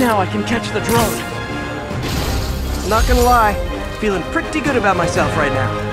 now I can catch the drone. Not gonna lie, feeling pretty good about myself right now.